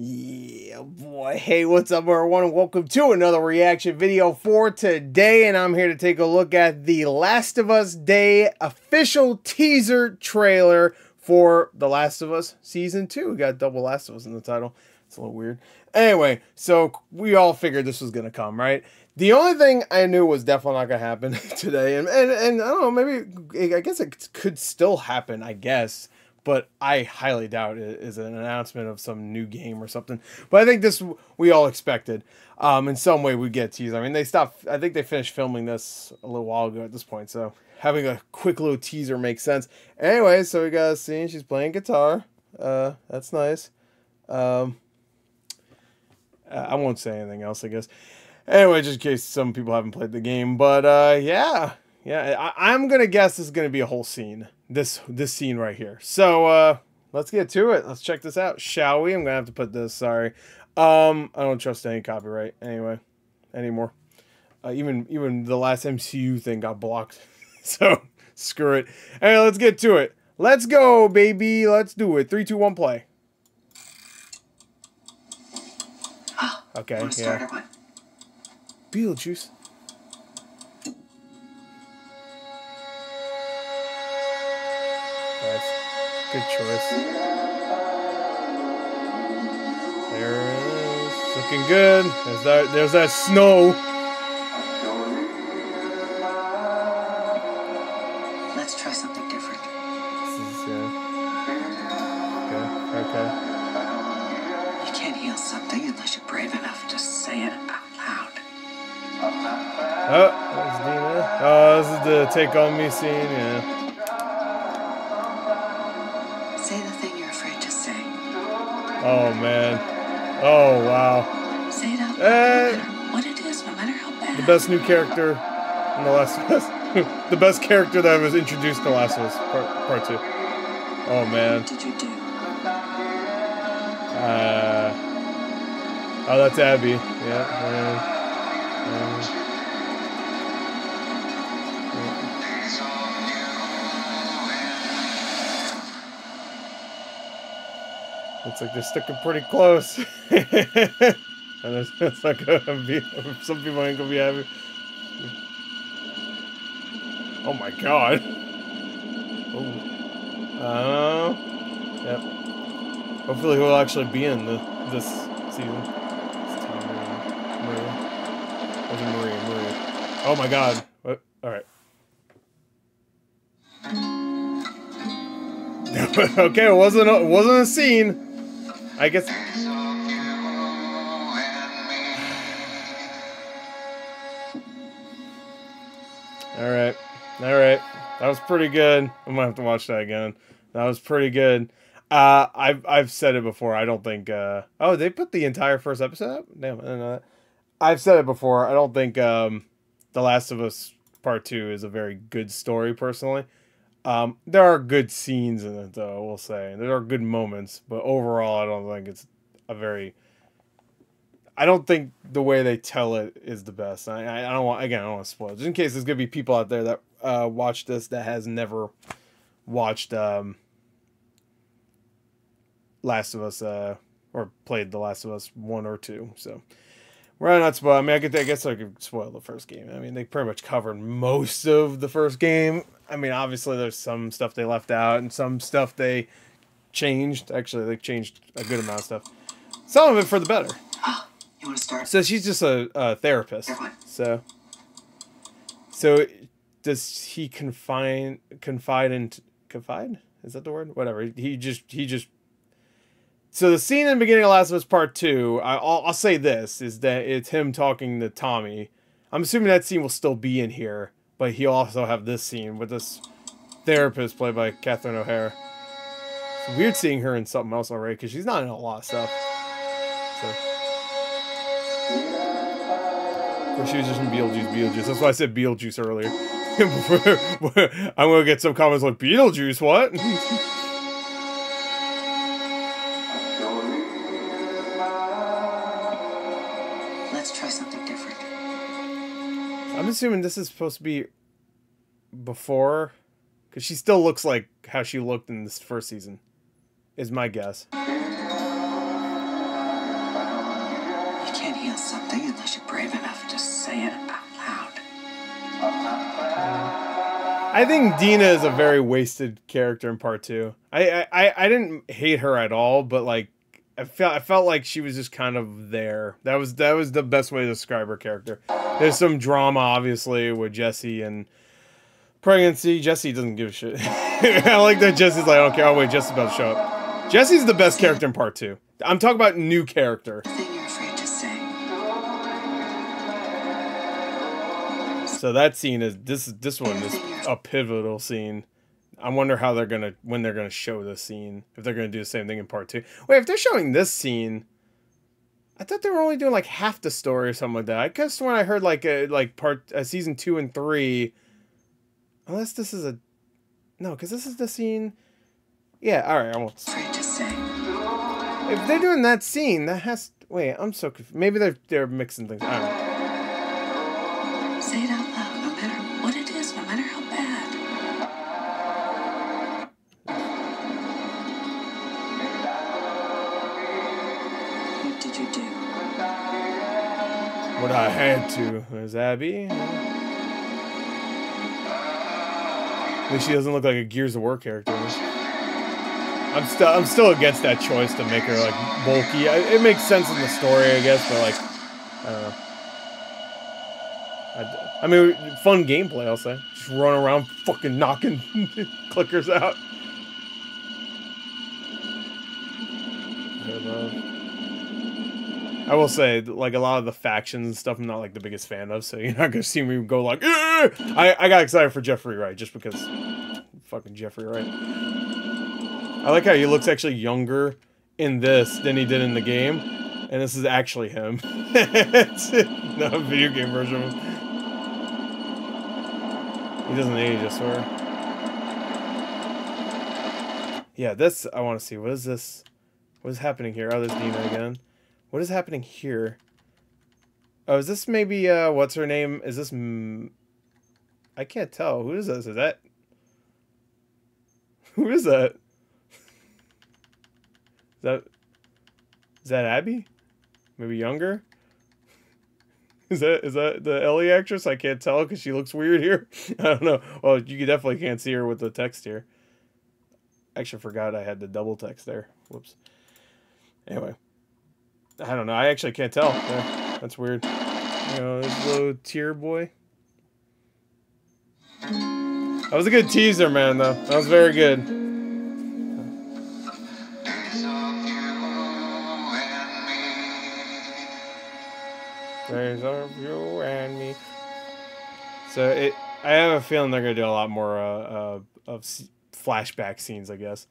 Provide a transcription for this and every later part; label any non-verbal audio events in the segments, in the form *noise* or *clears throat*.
Yeah, boy. Hey, what's up, everyone? Welcome to another reaction video for today. And I'm here to take a look at the Last of Us Day official teaser trailer for The Last of Us Season 2. We got double Last of Us in the title. It's a little weird. Anyway, so we all figured this was going to come, right? The only thing I knew was definitely not going to happen *laughs* today. And, and, and I don't know, maybe, I guess it could still happen, I guess but I highly doubt it is an announcement of some new game or something. But I think this we all expected. Um, in some way, we get teased. I mean, they stopped. I think they finished filming this a little while ago at this point, so having a quick little teaser makes sense. Anyway, so we got a scene. She's playing guitar. Uh, that's nice. Um, I won't say anything else. I guess. Anyway, just in case some people haven't played the game, but uh, yeah, yeah, I, am gonna guess this is gonna be a whole scene. This this scene right here. So uh, let's get to it. Let's check this out, shall we? I'm gonna have to put this. Sorry, um, I don't trust any copyright anyway anymore. Uh, even even the last MCU thing got blocked. *laughs* so screw it. Hey, let's get to it. Let's go, baby. Let's do it. Three, two, one, play. *gasps* Okay, yeah. Beetlejuice. Good choice. There it is. Looking good. There's that there's that snow. Let's try something different. This is uh, okay. Okay. You can't heal something unless you're brave enough to say it out loud. Oh, Dina. Oh, this is the take on me scene, yeah. Oh man. Oh wow. Say it out. Uh, what it is, no matter how bad. The best new character in the Last of Us. *laughs* the best character that was introduced in the Last of Us part, part two. Oh man. What did you do? Uh. Oh, that's Abby. Yeah. yeah. Looks like they're sticking pretty close. *laughs* and it's, not gonna be, some people ain't gonna be happy. Oh my god. Oh. Uh, yep. Hopefully he'll actually be in the this season. Maria. Maria? Maria. Oh my god. What? Alright. *laughs* okay, it wasn't a, it wasn't a scene. I guess. All right, all right. That was pretty good. I'm gonna have to watch that again. That was pretty good. Uh, I've I've said it before. I don't think. Uh, oh, they put the entire first episode up. Damn, I didn't know that. I've said it before. I don't think um, The Last of Us Part Two is a very good story personally. Um, there are good scenes in it, though. We'll say there are good moments, but overall, I don't think it's a very. I don't think the way they tell it is the best. I, I don't want again. I don't want to spoil. Just in case there's gonna be people out there that uh, watch this that has never watched um, Last of Us uh, or played The Last of Us one or two. So we're not spoil. I mean, I, could, I guess I could spoil the first game. I mean, they pretty much covered most of the first game. I mean, obviously, there's some stuff they left out and some stuff they changed. Actually, they changed a good amount of stuff. Some of it for the better. *gasps* You want to start? So she's just a, a therapist. So, so does he confine confide in confide? Is that the word? Whatever. He just he just. So the scene in the beginning of Last of Us Part Two, I, will I'll say this is that it's him talking to Tommy. I'm assuming that scene will still be in here but he also have this scene with this therapist played by Catherine O'Hara. It's weird seeing her in something else already because she's not in a lot of stuff. So. she was just in Beetlejuice, Beetlejuice. That's why I said Beetlejuice earlier. *laughs* I'm gonna get some comments like Beetlejuice, what? I'm assuming this is supposed to be before, because she still looks like how she looked in this first season, is my guess. You can't heal something unless you're brave enough to say it out loud. I think Dina is a very wasted character in part two. I, I I didn't hate her at all, but like I felt I felt like she was just kind of there. That was that was the best way to describe her character. There's some drama obviously with Jesse and pregnancy. Jesse doesn't give a shit. *laughs* I like that Jesse's like, okay, I'll wait. Jesse's about to show up. Jesse's the best character in part two. I'm talking about new character. So that scene is this this one is a pivotal scene. I wonder how they're gonna when they're gonna show this scene. If they're gonna do the same thing in part two. Wait, if they're showing this scene, I thought they were only doing like half the story or something like that. I guess when I heard like a like part uh, season two and three, unless this is a no, because this is the scene. Yeah, all right. I won't. Afraid to say. If they're doing that scene, that has. Wait, I'm so confused. Maybe they're they're mixing things. I don't know. Say it out you do? What I had to. There's Abby. At least she doesn't look like a Gears of War character. I'm still I'm still against that choice to make her like bulky. I, it makes sense in the story, I guess, but like, I don't know. I, I mean, fun gameplay, I'll say. Just run around fucking knocking *laughs* clickers out. I love. I will say, like a lot of the factions and stuff, I'm not like the biggest fan of, so you're not gonna see me go like. I I got excited for Jeffrey Wright just because, fucking Jeffrey Wright. I like how he looks actually younger in this than he did in the game, and this is actually him. it's *laughs* not a video game version. He doesn't age, I swear. Yeah, this I want to see. What is this? What is happening here? Oh, there's Dina again. What is happening here? Oh, is this maybe, uh, what's her name? Is this, mm, I can't tell. Who is this? Is that, *laughs* who is that? Is that, is that Abby? Maybe younger? *laughs* Is that, is that the Ellie actress? I can't tell because she looks weird here. *laughs* I don't know. Well, you definitely can't see her with the text here. Actually forgot I had the double text there. Whoops. Anyway. I don't know. I actually can't tell. Yeah, that's weird. You know, little tear boy. That was a good teaser, man, though. That was very good. Days of you and me. So it, I have a feeling they're gonna do a lot more uh, uh, of flashback scenes, I guess.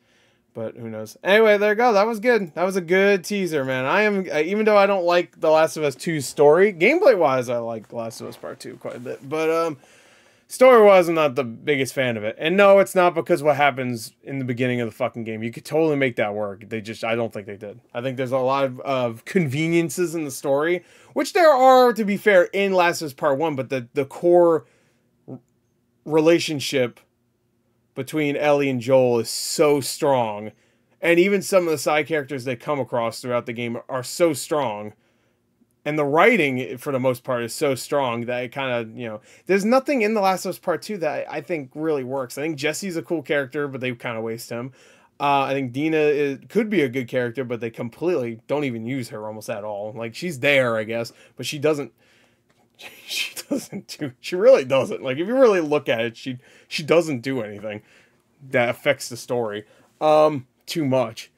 But who knows? Anyway, there you go. That was good. That was a good teaser, man. I am, uh, even though I don't like The Last of Us 2 story, gameplay wise, I like The Last of Us Part 2 quite a bit. But um, story wise, I'm not the biggest fan of it. And no, it's not because what happens in the beginning of the fucking game. You could totally make that work. They just, I don't think they did. I think there's a lot of, of conveniences in the story, which there are, to be fair, in Last of Us Part 1, but the, the core relationship between Ellie and Joel is so strong. And even some of the side characters they come across throughout the game are so strong. And the writing, for the most part, is so strong that it kind of, you know, there's nothing in The Last of Us Part 2 that I think really works. I think Jesse's a cool character, but they kind of waste him. Uh, I think Dina is, could be a good character, but they completely don't even use her almost at all. Like, she's there, I guess, but she doesn't *laughs* she doesn't do she really doesn't like if you really look at it she she doesn't do anything that affects the story um too much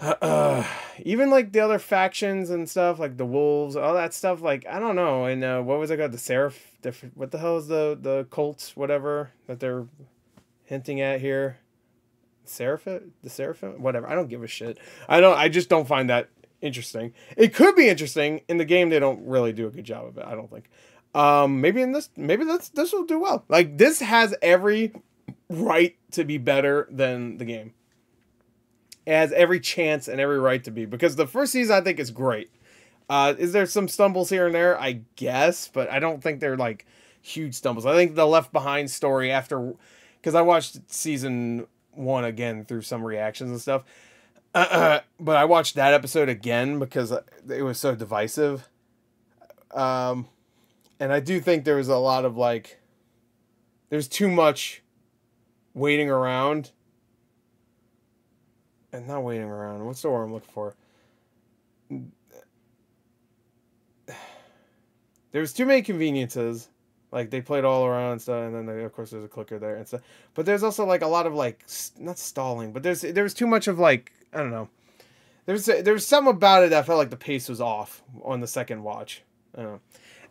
uh, *sighs* even like the other factions and stuff like the wolves all that stuff like i don't know and uh, what was it called the seraph the, what the hell is the the cults whatever that they're hinting at here seraphim the seraphim whatever i don't give a shit i don't i just don't find that interesting. It could be interesting in the game. They don't really do a good job of it. I don't think. Um, maybe in this, maybe this this will do well. Like this has every right to be better than the game. It has every chance and every right to be because the first season I think is great. Uh, is there some stumbles here and there? I guess, but I don't think they're like huge stumbles. I think the Left Behind story after, because I watched season one again through some reactions and stuff Uh, *clears throat* but I watched that episode again because it was so divisive. Um, and I do think there was a lot of like, there's too much waiting around. And not waiting around. What's the word I'm looking for? *sighs* There's too many conveniences. Like they played all around and stuff, and then they, of course there's a clicker there and stuff. But there's also like a lot of like not stalling, but there's there's too much of like I don't know. There's there's something about it that felt like the pace was off on the second watch. I don't know.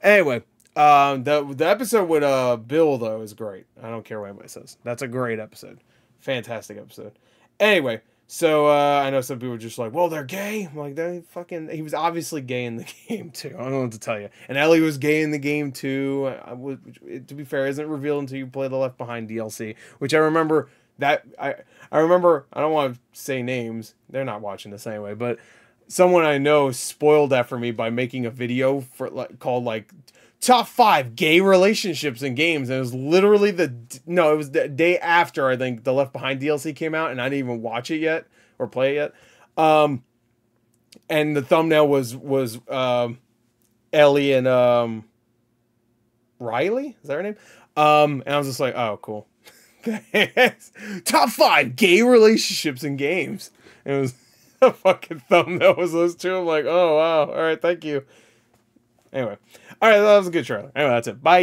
Anyway, um, the the episode with uh Bill though is great. I don't care what anybody says. That's a great episode, fantastic episode. Anyway, so uh, I know some people are just like, well, they're gay. I'm like, they fucking. He was obviously gay in the *laughs* game too. I don't know what to tell you. And Ellie was gay in the game too. I would, to be fair, isn't revealed until you play the Left Behind DLC, which I remember that I I remember. I don't want to say names. They're not watching this anyway, but someone I know spoiled that for me by making a video for like called like top five gay relationships in games and it was literally the no it was the day after i think the left behind dlc came out and i didn't even watch it yet or play it yet. Um and the thumbnail was was um ellie and um riley? Is that her name? Um and i was just like oh cool. *laughs* Top five gay relationships in games. It was *laughs* a fucking thumbnail was those two i'm like oh wow all right thank you Anyway, all right, that was a good trailer. Anyway, that's it. Bye.